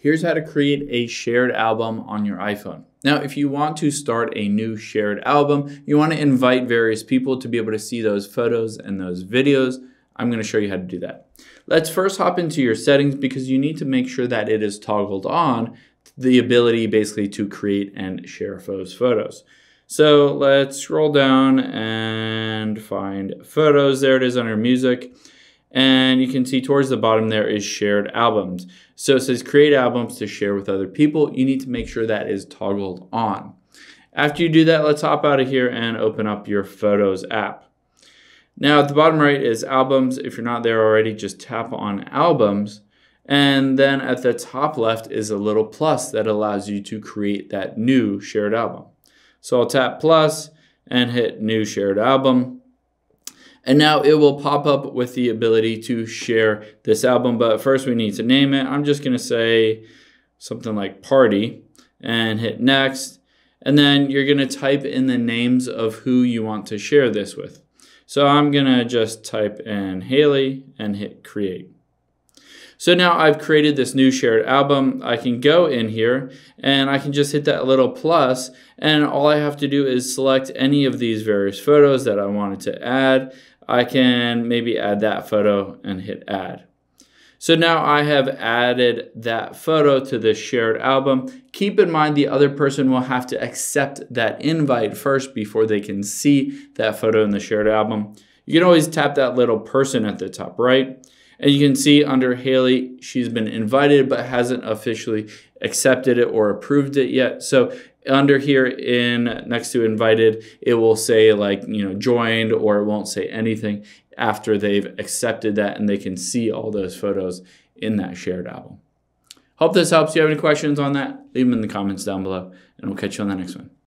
Here's how to create a shared album on your iPhone. Now, if you want to start a new shared album, you want to invite various people to be able to see those photos and those videos. I'm going to show you how to do that. Let's first hop into your settings because you need to make sure that it is toggled on the ability basically to create and share those photos. So let's scroll down and find photos. There it is under music. And you can see towards the bottom there is shared albums. So it says create albums to share with other people. You need to make sure that is toggled on. After you do that, let's hop out of here and open up your Photos app. Now at the bottom right is albums. If you're not there already, just tap on albums. And then at the top left is a little plus that allows you to create that new shared album. So I'll tap plus and hit new shared album. And now it will pop up with the ability to share this album. But first we need to name it. I'm just gonna say something like party and hit next. And then you're gonna type in the names of who you want to share this with. So I'm gonna just type in Haley and hit create. So now I've created this new shared album. I can go in here and I can just hit that little plus and all I have to do is select any of these various photos that I wanted to add. I can maybe add that photo and hit add. So now I have added that photo to this shared album. Keep in mind the other person will have to accept that invite first before they can see that photo in the shared album. You can always tap that little person at the top right. And you can see under Haley, she's been invited but hasn't officially accepted it or approved it yet. So under here in next to invited, it will say like, you know, joined or it won't say anything after they've accepted that and they can see all those photos in that shared album. Hope this helps. If you have any questions on that, leave them in the comments down below and we'll catch you on the next one.